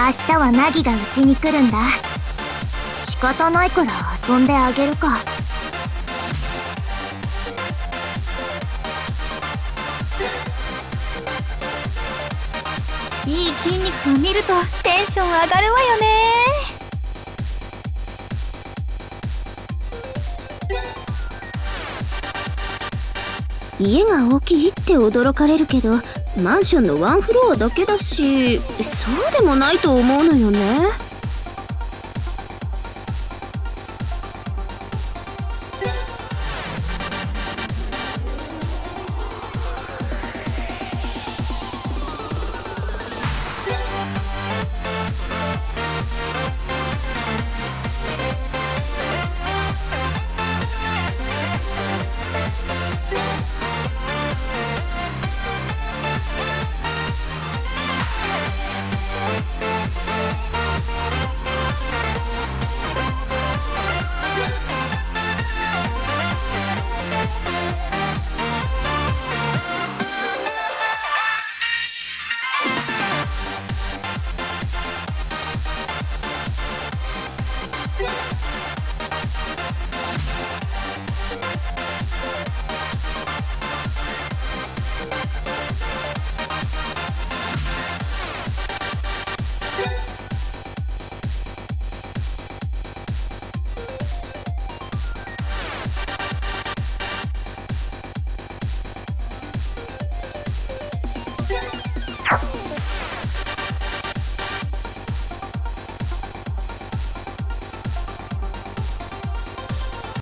明日はナギがうちに来るんだ。仕方ないから遊んであげるか。いい筋肉を見るとテンション上がるわよね。家が大きいって驚かれるけどマンションのワンフロアだけだしそうでもないと思うのよね。